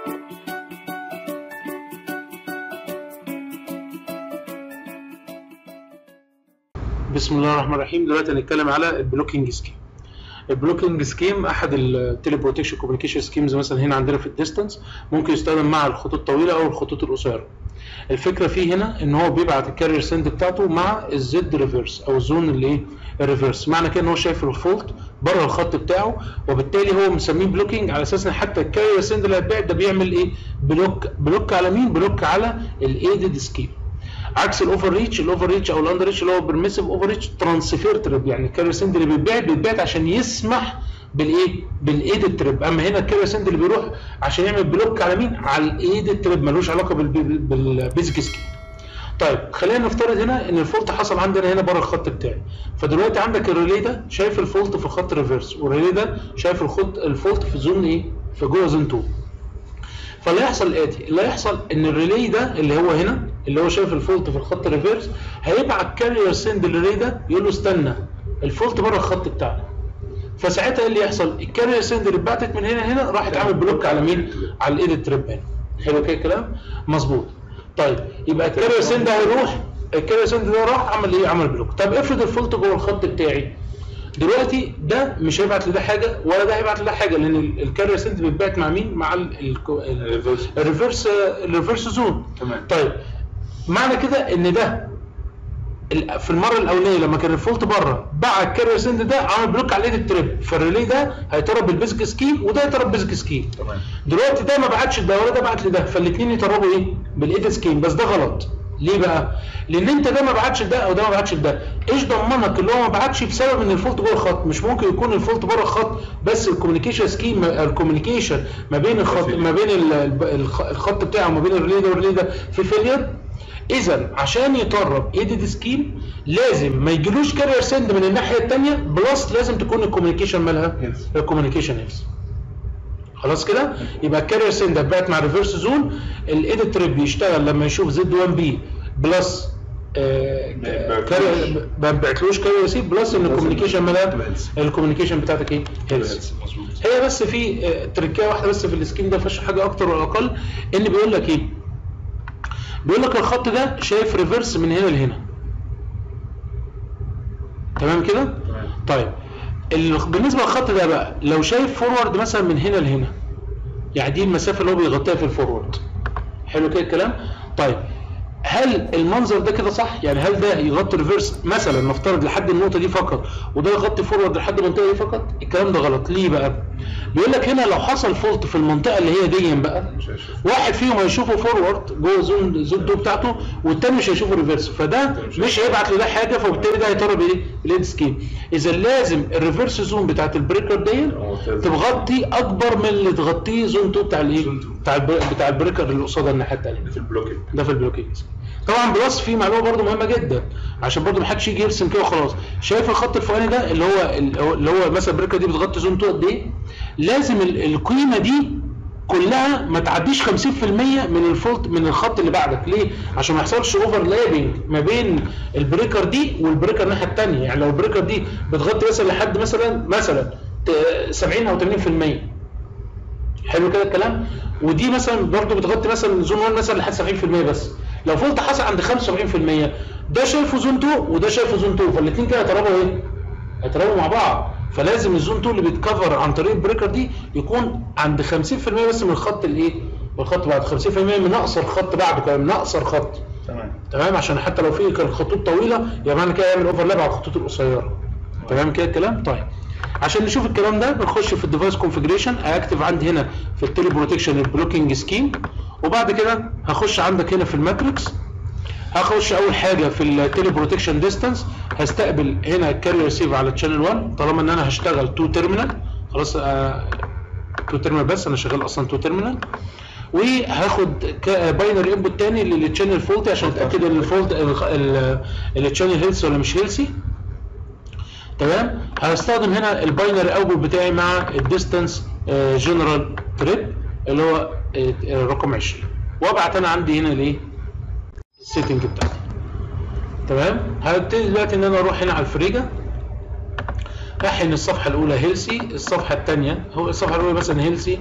بسم الله الرحمن الرحيم. دلوقتي هنتكلم على ال blocking scheme. ال blocking scheme أحد ال teleprotection communication schemes مثلا هنا عندنا في ال distance ممكن يستخدم مع الخطوط الطويلة أو الخطوط القصيرة. الفكرة فيه هنا إن هو بيبعت ال carrier send بتاعته مع ال Z reverse أو ال zone اللي ال reverse معنى كده إن هو شايف ال fault بره الخط بتاعه وبالتالي هو مسميه blocking على أساس إن حتى ال carrier send اللي هيتبعت ده بيعمل إيه؟ block block على مين؟ block على ال aided scheme عكس ال overreach ال overreach أو ال underreach اللي هو permissive overreach transfer trip يعني ال carrier send اللي بيتبعت بيتبعت عشان يسمح بالايه؟ بال aided trip أما هنا ال carrier send اللي بيروح عشان يعمل block على مين؟ على ال aided trip ملوش علاقة بال basic scheme طيب خلينا نفترض هنا إن ال fault حصل عندنا هنا بره الخط بتاعي. فدلوقتي عندك ال relay ده شايف ال fault في خط reverse وال relay ده شايف الخط ال fault في zone إيه؟ في جوه zone 2 فاللي هيحصل الآتي اللي هيحصل إن ال relay ده اللي هو هنا اللي هو شايف ال fault في الخط reverse هيبعت carrier send لل relay ده يقول له استنى ال fault بره الخط بتاعنا. فساعتها اللي يحصل ال carrier send اللي اتبعتت من هنا هنا راحت عامل block على مين؟ على ال aided ال trip هنا حلو كده الكلام؟ مظبوط. طيب يبقى ال carrier send هيروح ال carrier send ده راح عمل إيه؟ عمل block. طب افرض ال fault جوه الخط بتاعي. دلوقتي ده مش هيبعت لده حاجة ولا ده هيبعت لده حاجة لأن ال carrier send بيتبعت مع مين؟ مع ال reverse ال reverse zone تمام. طيب معنى كده إن ده في المرة الأولانية لما كان ال fault بره باعت ال carrier send ده عمل block على ال aided ال trip فال relay ده هي trip بال basic scheme وده هي trip بال basic scheme. تمام. دلوقتي ده ما بعتش ده ولا ده بعت لده فالاثنين ي trip وا إيه؟ بال aided scheme. بس ده غلط. ليه بقى؟ لأن أنت ده ما بعتش ده أو ده ما بعتش ده. إيش ضمنك اللي هو ما بعتش بسبب إن ال fault جوه الخط مش ممكن يكون ال fault بره الخط بس ال communication scheme ال communication ما بين الخط ما بين ال- ال- الخط بتاعه وما بين ال relay ده وال relay ده في failure اذا عشان ي trip aided scheme لازم ما يجيلوش carrier send من الناحية الثانية plus لازم تكون ال communication مالها. ال communication healthy خلاص كده؟ يبقى ال carrier send اتبعت مع reverse zone ال aided trip يشتغل لما يشوف Z 1 B plus آه، ما يبعتلوش. carrier ما سي plus ان ال communication مالها. ال communication بتاعتك إيه؟ healthy هي بس في آه، تركاية واحدة بس في ال scheme ده فيهاش حاجة أكتر ولا أقل ان بيقول لك إيه؟ بيقول لك الخط ده شايف reverse من هنا لهنا. تمام كده؟ طيب. ال- بالنسبة للخط ده بقى لو شايف forward مثلا من هنا لهنا يعني دي المسافة اللي هو بيغطيها في ال forward حلو كده الكلام؟ طيب. هل المنظر ده كده صح؟ يعني هل ده يغطي reverse مثلا نفترض لحد النقطة دي فقط وده يغطي forward لحد المنطقة دي فقط؟ الكلام ده غلط. ليه بقى؟ بيقول لك هنا لو حصل fault في المنطقة اللي هي دي بقى واحد فيهم هيشوفه forward جوه zone zone two بتاعته والتاني مش هيشوفه reverse فده مش هيبعت لده حاجة فبالتالي ده هي trip إيه؟ aided scheme إذا لازم ال reverse zone بتاعت ال breaker دي تغطي أكبر من اللي تغطيه zone 2 بتاع الايه 2. بتاع. بتاع ال breaker اللي قصادها الناحية الثانية في ال blocking ده في ال blocking طبعا plus في معلومة برضو مهمة جدا عشان برضو محدش يجي يرسم كده وخلاص. شايف الخط الفوقاني ده اللي هو اللي هو مثلا ال breaker دي بتغطي zone 2 قد إيه؟ لازم ال- القيمة دي كلها ما تعديش 50% من ال fault من الخط اللي بعدك. ليه؟ عشان ما يحصلش overlapping ما بين ال breaker دي وال breaker الناحية الثانية يعني لو ال breaker دي بتغطي مثلا لحد مثلا مثلا ت- 70 أو 80% حلو كده الكلام؟ ودي مثلا برضو بتغطي مثلا zone 1 مثلا لحد 70% بس. لو fault حصل عند 75% ده شايفه zone 2 وده شايفه zone 2 فالاثنين كده هي trip وا إيه؟ هي trip وا مع بعض. فلازم ال zone 2 اللي بيت cover عن طريق ال breaker دي يكون عند 50% بس من الخط الايه؟ من الخط بعد. 50% من أقصر خط بعده كمان من أقصر خط. تمام. تمام؟ عشان حتى لو في كان خطوط طويلة يبقى معنى كده يعمل overlap على الخطوط القصيرة. تمام كده الكلام؟ طيب. عشان نشوف الكلام ده بنخش في ال device configuration active عندي هنا في ال teleprotection ال blocking scheme وبعد كده هخش عندك هنا في ال matrix. هخش أول حاجة في ال teleprotection distance هستقبل هنا ال carrier receive على channel 1 طالما إن أنا هشتغل 2 terminal خلاص 2 terminal بس. أنا شغال أصلا 2 terminal وهاخد binary input تاني لل channel faulty عشان أتأكد إن ال fault ال channel healthy ولا مش healthy تمام؟ هستخدم هنا ال binary output بتاعي مع ال distance general trip اللي هو آه، آه، رقم 20 وابعت أنا عندي هنا الايه ال setting بتاعتي. تمام؟ هبتدي دلوقتي إن أنا أروح هنا على ال Freja. احن الصفحة الأولى healthy الصفحة الثانية هو الصفحة الأولى مثلا healthy.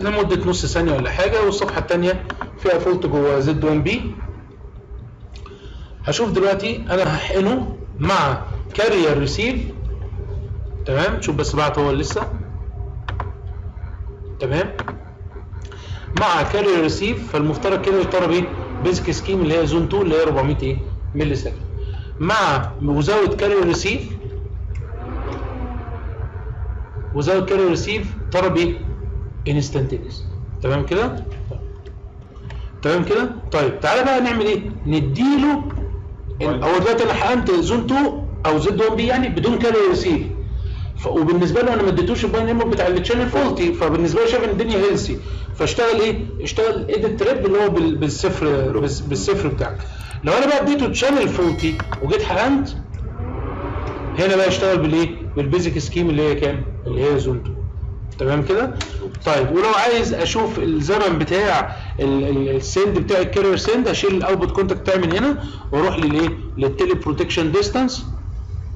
لمدة نص ثانية ولا حاجة والصفحة الثانية فيها fault جوه Z 1 B. هشوف دلوقتي أنا هحقنه مع carrier receive تمام؟ شوف بس بعت هو لسه. تمام؟ مع carrier receive فالمفترض كده ي trip إيه basic scheme اللي هي zone 2 اللي هي 400 إيه؟ millisecond مع without carrier receive without carrier receive ضرب إيه instantaneous تمام كده؟ تمام كده؟ طيب تعالى بقى نعمل إيه؟ نديله هو دلوقتي أنا حقنت zone 2 أو Z 1 B يعني بدون carrier receive وبالنسبة له أنا ما اديتوش ال binary input بتاع ال channel faulty فبالنسبة له شايف إن الدنيا healthy فاشتغل إيه؟ اشتغل aided trip اللي هو بال- بالصفر بال- بالصفر بتاعك لو أنا بقى اديته channel faulty وجيت حقنت هنا بقى اشتغل بالايه؟ بال basic scheme اللي هي كام؟ اللي هي zone 2 تمام كده؟ طيب ولو عايز أشوف الزمن بتاع ال- ال- ال send بتاع ال carrier send أشيل ال output contact بتاعي من هنا وأروح للإيه؟ لل teleprotection distance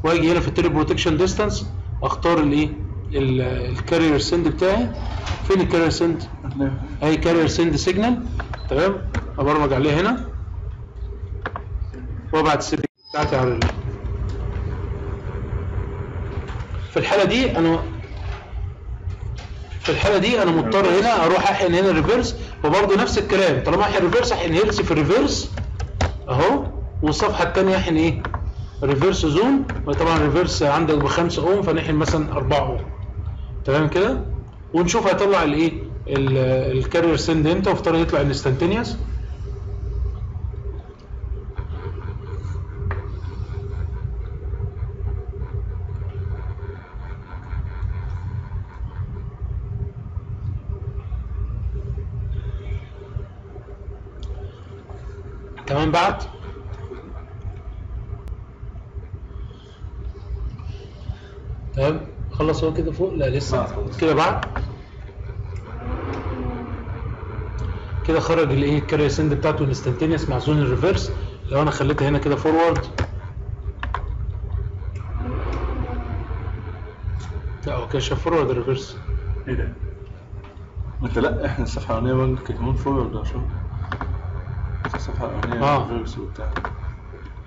وأجي هنا في ال teleprotection distance اختار الايه؟ ال- ال carrier send بتاعي. فين ال carrier send؟ اي carrier send signal تمام؟ ابرمج عليه هنا. وابعت ال signal بتاعتي على في الحالة دي أنا في الحالة دي أنا مضطر هنا أروح احقن هنا reverse وبرضه نفس الكلام. طالما احقن reverse احقن healthy في ال reverse أهو. والصفحة الثانية احقن إيه؟ reverse zone وطبعا reverse عندك ب 5 اوم فنحقن مثلا 4 اوم تمام كده؟ ونشوف هيطلع الايه ال- الكارير سند إمتى وافترض يطلع انستنتينيوس تمام بعد؟ تمام؟ خلص هو كده فوق؟ لا لسه. كده بعد؟ كده خرج الايه؟ ال carrier send بتاعته ال instantaneous مع zone ال reverse لو أنا خليتها هنا كده forward. لا هو كده شاف forward reverse إيه ده؟ انت لا إحنا الصفحة الأولانية بقى كانت مون forward عشان الصفحة الأولانية آه. reverse وبتاع.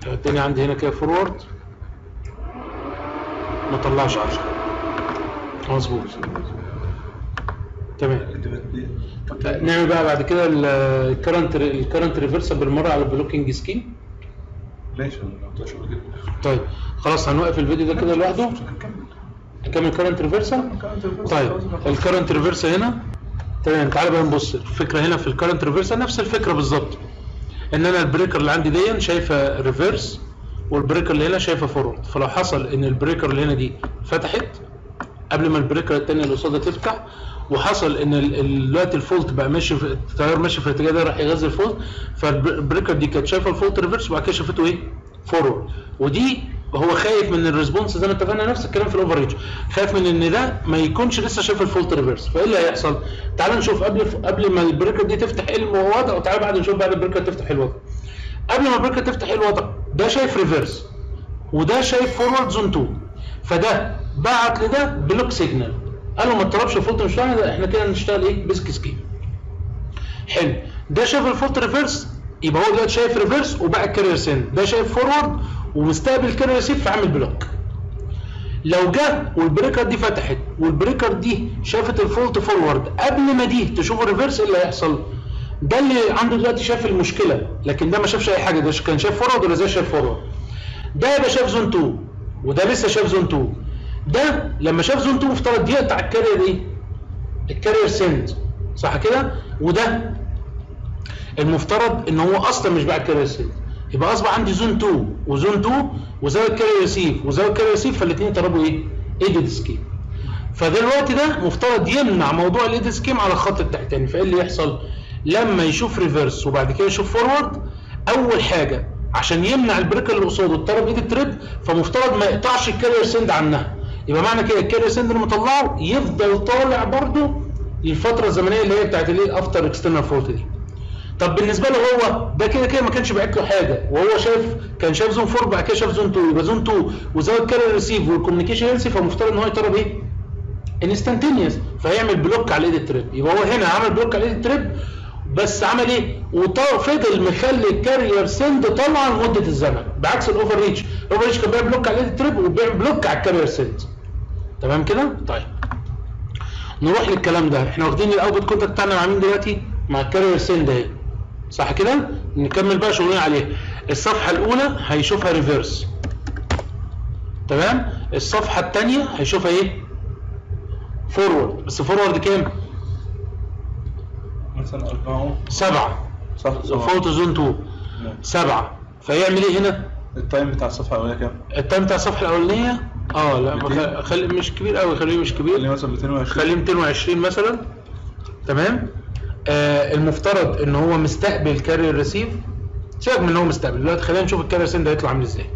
الدنيا عندي هنا كده forward. ما طلعش 10 مظبوط تمام. نعمل بقى بعد كده ال current ال current reversal بالمرة على ال blocking scheme ماشي. طيب خلاص هنوقف الفيديو ده كده لوحده. نكمل current reversal طيب ال current reversal هنا. تمام تعالى بقى نبص. الفكرة هنا في ال current reversal نفس الفكرة بالظبط. إن أنا ال breaker اللي عندي دي شايفه reverse وال breaker اللي هنا شايفه forward فلو حصل إن ال breaker اللي هنا دي فتحت قبل ما ال breaker الثانية اللي قصادها تفتح وحصل إن دلوقتي ال fault بقى ماشي في التيار ماشي في الاتجاه ده راح يغذي ال fault فال breaker دي كانت شايفة ال fault reverse وبعد كده شافته إيه؟ forward ودي هو خايف من ال response زي ما اتفقنا نفس الكلام في ال overreach خايف من إن ده ما يكونش لسه شايف ال fault reverse فإيه اللي هيحصل؟ تعال نشوف قبل قبل ما ال breaker دي تفتح إيه الوضع وتعالى بعد نشوف بعد ال breaker تفتح الوضع. قبل ما ال breaker تفتح إيه الوضع؟ ده شايف reverse وده شايف forward zone 2 فده بعت لده block signal قال له ما تضربش ال fault مش إحنا كده نشتغل إيه؟ basic scheme. حلو. ده شايف ال fault reverse يبقى هو دلوقتي شايف reverse وبقى ال carrier send ده شايف forward ومستقبل carrier receive فعامل block لو جه وال breaker دي فتحت وال breaker دي شافت ال fault forward قبل ما دي تشوف ال reverse إيه اللي هيحصل؟ ده اللي عنده دلوقتي شاف المشكلة لكن ده ما شافش أي حاجة ده كان شاف forward ولا زي شاف forward ده يبقى شاف zone 2 وده لسه شاف zone 2 ده لما شاف zone 2 افترض يقطع ال carrier إيه ال carrier send صح كده؟ وده المفترض إن هو أصلا مش باعت carrier send يبقى اصبح عندي zone 2 و zone 2 و without carrier receive و without carrier receive فالاثنين ضربوا إيه؟ aided scheme فدلوقتي ده مفترض يمنع موضوع ال aided scheme على الخط التحتاني فإيه اللي يحصل؟ لما يشوف reverse وبعد كده يشوف forward أول حاجة عشان يمنع ال breaker اللي قصاده يضرب aided trip فمفترض ما يقطعش ال carrier send عنها. يبقى معنى كده ال carrier send اللي مطلعه يفضل طالع برضه للفترة الزمنية اللي هي بتاعت الايه after external fault دي طب بالنسبة له هو ده كده كده ما كانش باعت له حاجة. وهو شايف كان شايف zone 4 بعد كده شاف zone 2 يبقى zone 2 و without carrier receive وال communication healthy فمفترض إن هو يضرب إيه؟ instantaneous فهيعمل block على ال aided trip يبقى هو هنا عمل block على ال aided trip بس عمل إيه؟ وفضل مخلي ال carrier send طالعه لمدة الزمن. بعكس ال overreach ال overreach كان بيعمل block على ال aided trip وبيعمل block على ال carrier send. تمام كده؟ طيب. نروح للكلام ده. إحنا واخدين ال output contact بتاعنا مع مين دلوقتي مع ال carrier send اهي. صح كده؟ نكمل بقى شغلنا عليها الصفحة الأولى هيشوفها reverse تمام؟ الصفحة الثانية هيشوفها إيه؟ forward بس forward كام؟ مثلا أربعة. سبعة. صح. fault zone 2 نعم. سبعة. فيعمل إيه هنا؟ ال time بتاع الصفحة الأولانية كام؟ ال time بتاع الصفحة الأولانية؟ آه لا ما 200. خ- خلي مش كبير قوي خليه مش كبير. مثلا 220 خليه 220 مثلا. تمام؟ آه المفترض إن هو مستقبل carrier receive سيبك من إن هو مستقبل. دلوقتي خلينا نشوف ال carrier send هيطلع عامل إزاي.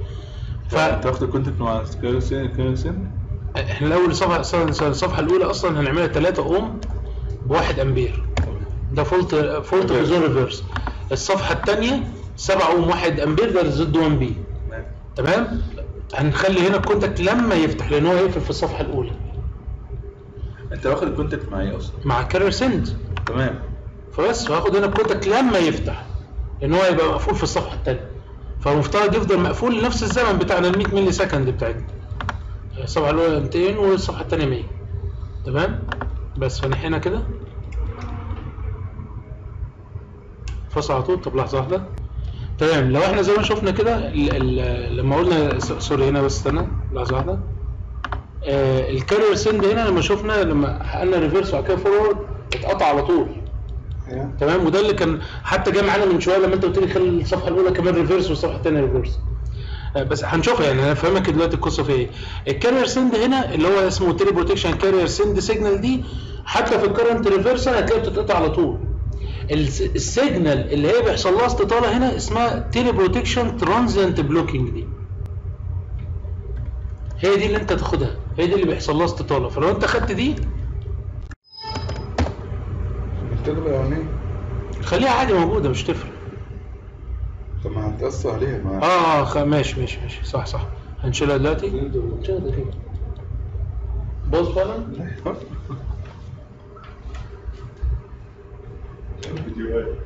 فأنت واخد الكونتاكت مع الكيروسين الكيروسين إحنا الأول الصفحه الصفحة الأولى أصلا هنعملها 3 أوم بواحد أمبير. ده fault fault. ب zone reverse الصفحة الثانية 7 اوم 1 امبير ده Z 1 B تمام؟ هنخلي هنا ال contact لما يفتح لأن هو هيقفل في الصفحة الأولى. أنت واخد ال contact مع إيه أصلا؟ مع carrier send تمام. فبس هاخد هنا ال contact لما يفتح لأن هو يبقى مقفول في الصفحة الثانية فالمفترض يفضل مقفول لنفس الزمن بتاعنا ال 100 milli second بتاعتنا. الصفحه الأولى 200 والصفحة الثانية 100 تمام؟ بس فحقنا كده. فصل على طول. طب لحظة واحدة. تمام لو إحنا زي ما شفنا كده لما قلنا sorry هنا بس استنى لحظة واحدة. آه ال carrier send هنا لما شفنا لما حقنا reverse وبعد كده forward اتقطع على طول. تمام وده اللي كان حتى جه معانا من شوية لما انت قلت لي خلي الصفحة الأولى كمان reverse والصفحة الثانية reverse آه، بس هنشوفها يعني أنا هفهمك دلوقتي القصة في إيه. ال carrier send هنا اللي هو اسمه teleprotection carrier send signal دي حتى في ال current reversal هتلاقيها بتتقطع على طول. ال signal اللي هي بيحصل لها استطالة هنا اسمها teleprotection transient blocking دي. هي دي اللي انت تاخدها. هي دي اللي بيحصل لها استطالة. فلو انت خدت دي التجربة الأولانية خليها عادي موجودة مش تفرق. طب ما هنتأثر عليها ما آه آه خ- ماشي ماشي ماشي. صح صح. هنشيلها دلوقتي. هنشيلها دلوقتي باظ فعلا؟ الفيديوهات.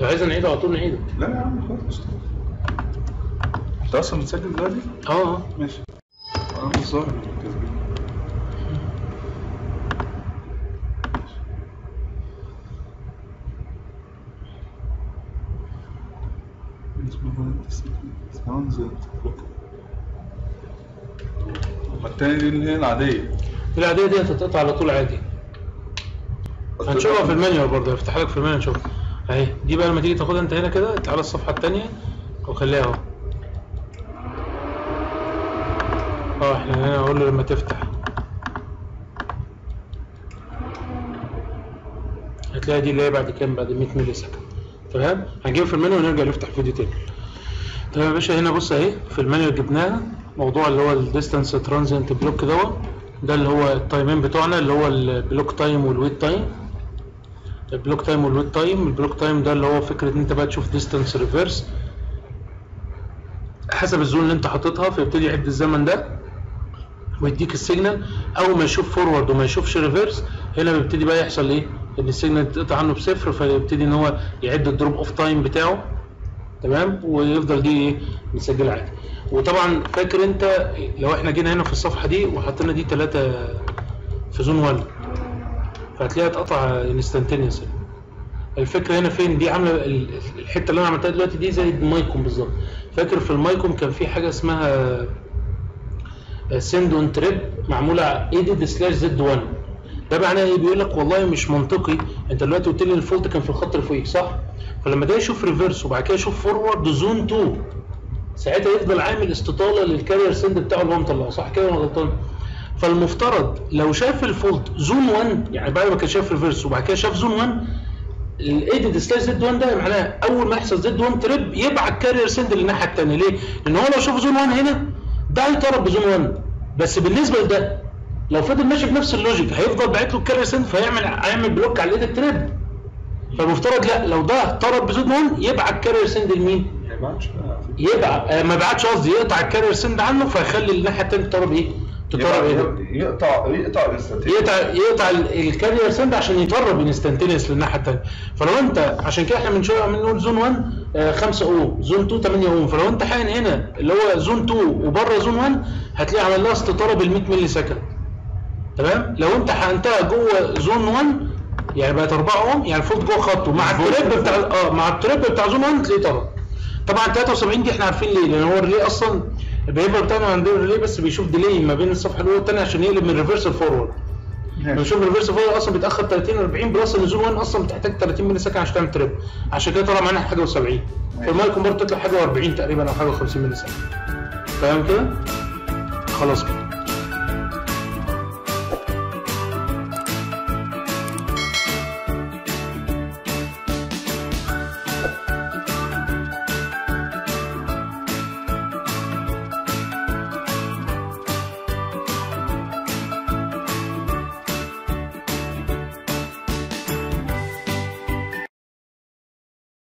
لو عايز نعيده على طول؟ نعيده لا يا عم خلاص. أنت أصلا بتسجل دلوقتي؟ آه آه. ماشي. أنا مش ظاهر. أما التاني دي اللي هي العادية. العادية دي هتتقطع على طول عادي. هنشوفها في ال manual برضه هفتح لك في ال manual نشوف اهي دي بقى لما تيجي تاخدها انت هنا كده تعالى الصفحة الثانية وخليها اهو. آه إحنا هنا أقول له لما تفتح. هتلاقي دي اللي هي بعد كام؟ بعد 100 milli second. تمام؟ هنجيب في ال manual ونرجع نفتح فيديو تاني. تمام يا باشا هنا بص اهي في ال manual جبناها. موضوع اللي هو ال distance transient block دوت ده اللي هو ال timing بتوعنا اللي هو البلوك تايم والويت تايم البلوك تايم والويت تايم البلوك تايم ده اللي هو فكرة إن أنت بقى تشوف distance reverse حسب ال zone اللي أنت حاططها فيبتدي يعد الزمن ده ويديك ال signal أول ما يشوف forward وما يشوفش reverse هنا بيبتدي بقى يحصل إيه؟ إن ال signal تقطع عنه بصفر فيبتدي إن هو يعد ال drop off time بتاعه. تمام؟ ويفضل دي إيه؟ مسجله عادي. وطبعا فاكر انت لو إحنا جينا هنا في الصفحة دي وحطينا دي ثلاثة في zone 1 فهتلاقيها اتقطع instantaneous الفكرة هنا فين؟ دي عاملة ال- الحتة اللي أنا عملتها دلوقتي دي زي ال MiCOM بالظبط. فاكر في ال MiCOM كان في حاجة اسمها send on trip معمولة aided slash Z 1 ده معناه إيه؟ بيقول لك والله مش منطقي. أنت دلوقتي قلت لي ال fault كان في الخط اللي فوقيك صح؟ فلما ده يشوف reverse وبعد كده يشوف forward zone 2 ساعتها يفضل عامل استطالة لل carrier send بتاعه اللي هو مطلعه صح كده ولا غلطان؟ فالمفترض لو شاف ال fault zone 1 يعني بعد ما كان شاف reverse وبعد كده شاف zone 1 ال aided slash Z 1 ده معناه أول ما يحصل Z 1 trip يبعت carrier send للناحية الثانية ليه؟ لأن هو لو شاف zone 1 هنا ده هي trip ب zone 1 بس بالنسبة لده لو فضل ماشي بنفس ال logic هيفضل باعت له ال carrier send فهيعمل هيعمل block على ال aided trip. فمفترض لا لو ده trip ب zone 1 يبعت carrier send لمين؟ يبعت آه ما يبعتش قصدي يقطع ال carrier send عنه فيخلي الناحية الثانية ت trip إيه؟ ت trip إيه؟ يقطع يقطع ال instantan يقطع يقطع ال- ال carrier send عشان ي trip instantaneous للناحية الثانية فلو أنت عشان كده إحنا من شوية عمالين نقول zone 1 5 ohm zone 2 8 اوم فلو أنت حقن هنا اللي هو zone 2 وبره zone 1 هتلاقي عمل لها استطالة بال 100 milli second. تمام؟ لو أنت حقنتها جوه zone 1 يعني بقت 4 أوم يعني fault جوه خطه مع ال trip بتاع آه مع ال trip بتاع zone 1 تلاقيه trip طبعا 73 دي إحنا عارفين ليه لأن هو ال relay أصلا البيبر بتاعنا عندنا ال relay بس بيشوف delay ما بين الصفحة الأولى والثانيه عشان يقلب من reverse ل forward بنشوف ال reverse forward أصلا بيتأخر 30 40 plus إن zone 1 أصلا بتحتاج 30 milli second عشان تعمل trip عشان كده طلع معانا حاجة و70 فالمايكون برضه تطلع حاجة و40 تقريبا أو حاجة و50 ملي سكند تمام كده؟ خلاص كده.